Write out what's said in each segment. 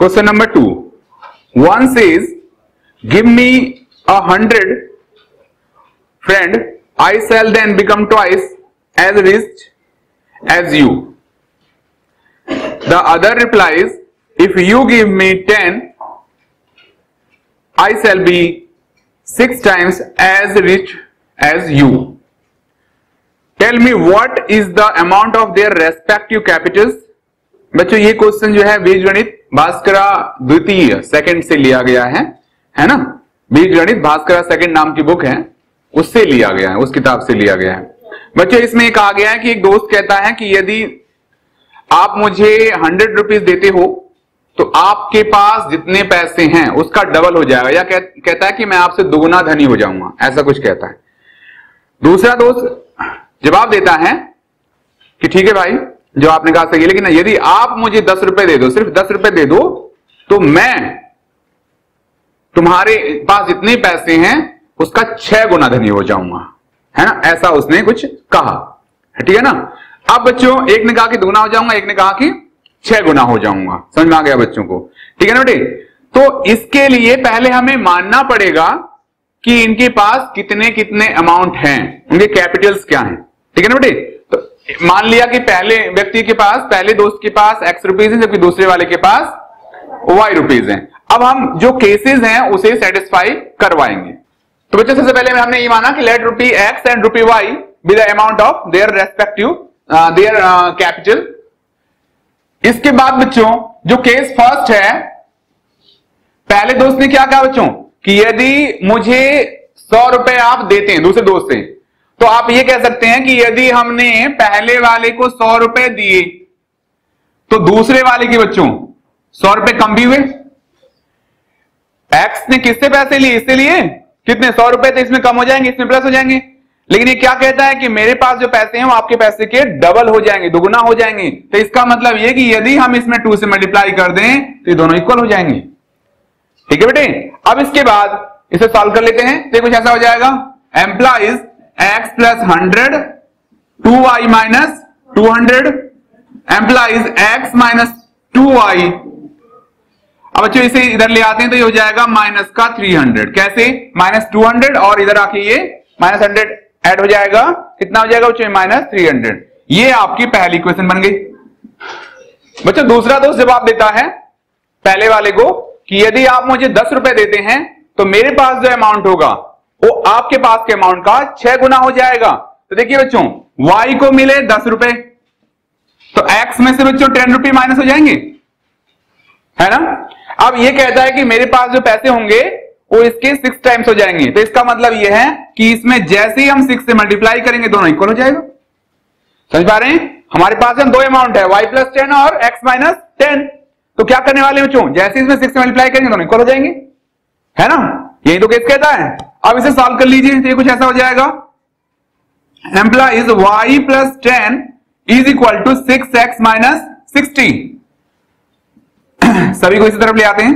Question number two. One says, give me a hundred friend, I shall then become twice as rich as you. The other replies, if you give me ten, I shall be six times as rich as you. Tell me what is the amount of their respective capitals? बच्चों ये question जो है बीज गणित भास्करा द्वितीय second से लिया गया है है ना? बीज गणित भास्करा सेकंड नाम की बुक है उससे लिया गया है उस किताब से लिया गया है। बच्चों इसमें एक आ गया है कि एक दोस्त कहता है कि यदि आप मुझे हंड्रेड रुपीज़ देते हो तो आपके पास जितने पैसे हैं उसका डबल हो जाएगा। या कह, कहता है कि मैं आपसे दोगुना धनी हो जाऊँगा ऐसा कुछ कहता है। दूसरा दोस्त जवाब देता है कि ठीक है भाई जो आपने कहा, सही लेकिन यदि आप मुझे दस रुपए दे दो, सिर्फ़ दस रुपए दे दो तो मैं तुम्हारे पास जितने पैसे हैं, उसका छह गुना धनी हो जाऊँगा। है ना? ऐसा उसने कुछ कहा। ठीक है ना? अब बच्चों, एक ने कहा कि दुगना हो जाऊँगा, एक ने कहा कि छह गुना हो जाऊँगा। समझ में आ गया बच्चों को? ठीक है ना बेटे? तो इसके लिए पहले हमें मानना पड़ेगा कि इनके पास कितने कितने अमाउंट हैं। उनके कैपिटल्स क्या हैं? ठीक है ना बेटे? मान लिया कि पहले व्यक्ति के पास, पहले दोस्त के पास एक्स रुपीज़ है, जबकि दूसरे वाले के पास वाई रुपीज़ है। अब हम जो केसेस हैं, उसे सेटिस्फाई करवाएँगे। तो बच्चों, सबसे पहले हमने ये माना कि let rupee X and rupee Y with the amount of their respective their capital इसके बाद बच्चों, जो केस फ़र्स्ट है, पहले दोस्त ने क्या कहा बच्चों? कि यदि मुझे सौ रुपए आप देते हैं, दूसरे दोस्त से तो आप ये कह सकते हैं कि यदि हमने पहले वाले को सौ रुपए दिए तो दूसरे वाले के बच्चों, सौ रुपए कम भी हुए? एक्स ने किससे पैसे लिए? इससे लिए? कितने? सौ रुपए थे, इसमें कम हो जाएँगे, इसमें प्लस हो जाएँगे। लेकिन ये क्या कहता है कि मेरे पास जो पैसे हैं, वो आपके पैसे के डबल हो जाएँगे, दुगुना हो जाएँगे। तो इसका मतलब ये कि यदि हम इसमें टू से मल्टीप्लाई कर दें तो ये दोनों इक्वल हो जाएँगे। ठीक है बेटे? अब इसके बाद इसे सॉल्व कर लेते हैं। तो कुछ ऐसा हो जाएगा। Implies hundred two Y minus two hundred implies X minus two अब बच्चों, इसे इधर ले आते हैं तो ये हो जाएगा माइनस का थ्री हंड्रेड कैसे? माइनस टू हंड्रेड और इधर आके ये माइनस हंड्रेड ऐड हो जाएगा। कितना हो जाएगा बच्चों? माइनस थ्री हंड्रेड ये आपकी पहली क्वेश्चन बन गई। बच्चों, दूसरा दोस्त जवाब देता है पहले वाले को कि यदि आप मुझे दस रुपए देते हैं तो मेरे पास जो अमाउंट होगा वो आपके पास के अमाउंट का छह गुना हो जाएगा। तो देखिए बच्चों, y को मिले दस रुपए। तो x में से बच्चों टेन रुपये माइनस हो जाएँगे। है ना? अब ये कहता है कि मेरे पास जो पैसे होंगे, वो इसके सिक्स टाइम्स हो जाएँगे। तो इसका मतलब ये है कि इसमें जैसे ही हम सिक्स से मल्टीप्लाई करेंगे, दोनों इक्वल हो जाएगा। समझ पा रहे हैं? हमारे पास हम दो अमाउंट है, y प्लस टेन और x माइनस टेन तो क्या करने वाले बच्चों? जैसे इसमें सिक्स से मल्टीप्लाई करेंगे, दोनों इक्वल हो जाएँगे। है ना? यही तो केस कहता है। अब इसे सॉल्व कर लीजिए तो ये कुछ ऐसा हो जाएगा। Implies Y plus ten is equal to six X minus sixty सभी को इसी तरफ़ ले आते हैं।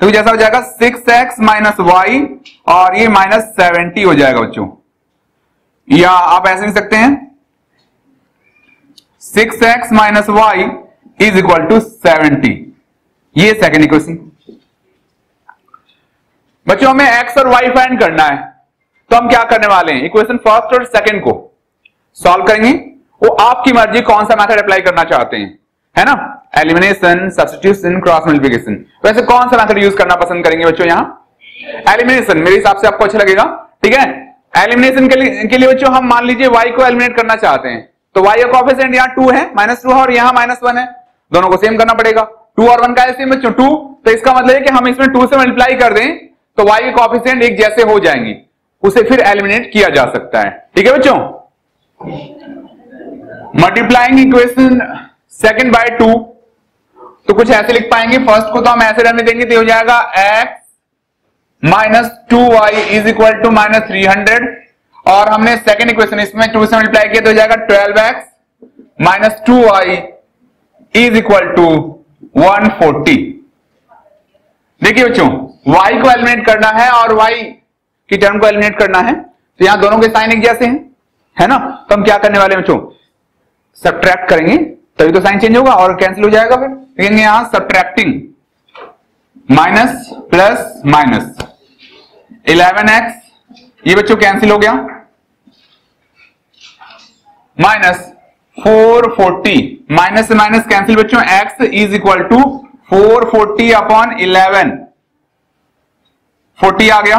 तो जैसा हो जाएगा सिक्स एक्स माइनस वाई और ये माइनस सेवेंटी हो जाएगा बच्चों। या आप ऐसे लिख सकते हैं। Six X minus Y is equal to seventy ये सेकेंड इक्वेशन बच्चों, हमें एक्स और वाई फाइंड करना है। तो हम क्या करने वाले हैं? इक्वेशन फ़र्स्ट और सेकंड को सॉल्व करेंगे। वो आपकी मर्ज़ी, कौन सा मेथड अप्लाई करना चाहते हैं। है ना? एलिमिनेशन सब्सटीट्यूशन क्रॉस मल्टीप्लिकेशन वैसे कौन सा मेथड यूज़ करना पसंद करेंगे बच्चों यहाँ? एलिमिनेशन मेरे हिसाब से आपको अच्छा लगेगा। ठीक है? एलिमिनेशन के लिए के लिए बच्चों, हम मान लीजिए वाई को एलिमिनेट करना चाहते हैं। तो वाई का यहाँ टू है माइनस टू है और यहाँ माइनस वन है। दोनों को सेम करना पड़ेगा। टू और वन का सेम बच्चों टू तो इसका मतलब है कि हम इसमें टू से मल्टीप्लाई कर दें। तो y के कोफिशिएंट एक जैसे हो जाएँगे। उसे फिर एलिमिनेट किया जा सकता है। ठीक है बच्चों? Multiplying equation second by two तो कुछ ऐसे लिख पाएँगे। फ़र्स्ट को तो हम ऐसे रहने देंगे तो हो जाएगा x minus two Y is equal to minus three hundred और हमने सेकेंड इक्वेशन इसमें टू से मल्टीप्लाई किया तो हो जाएगा twelve X minus two Y is equal to one forty देखिए बच्चों, y को एलिमिनेट करना है और y की टर्म को एलिमिनेट करना है। तो यहाँ दोनों के साइन एक जैसे हैं, है ना? तो हम क्या करने वाले बच्चों? सब्ट्रैक्ट करेंगे, तभी तो साइन चेंज होगा और कैंसिल हो जाएगा फिर। देखेंगे यहाँ subtracting minus plus minus eleven X ये बच्चों कैंसिल हो गया। Minus four forty minus minus cancel बच्चों X is equal to four forty upon eleven. Forty आ गया।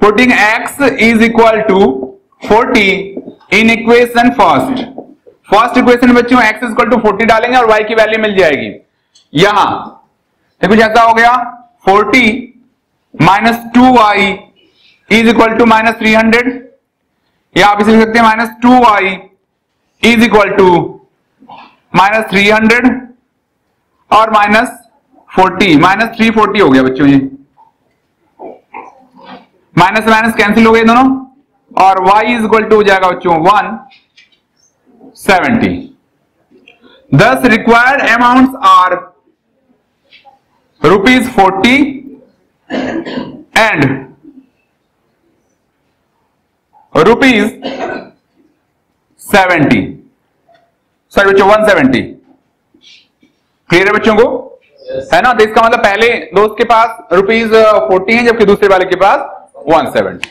Putting X is equal to forty in equation first first equation बच्चों x equal to forty डालेंगे और Y की value मिल जाएगी। यहाँ, देखो जैसा हो गया forty minus two Y is equal to minus three hundred या आप इसे लिख सकते हैं minus two Y is equal to minus three hundred और minus forty minus three forty हो गया बच्चों ये। माइनस माइनस कैंसिल हो गए दोनों। और y इज़ इक्वल टू हो जाएगा बच्चों one seventy thus required amounts are rupees forty and rupees seventy sorry बच्चों वन सेवेंटी क्लियर है बच्चों को? Yes. है ना? तो इसका मतलब पहले दोस्त के पास रुपीज़ फोर्टी है जबकि दूसरे वाले के पास वन सेवेंटी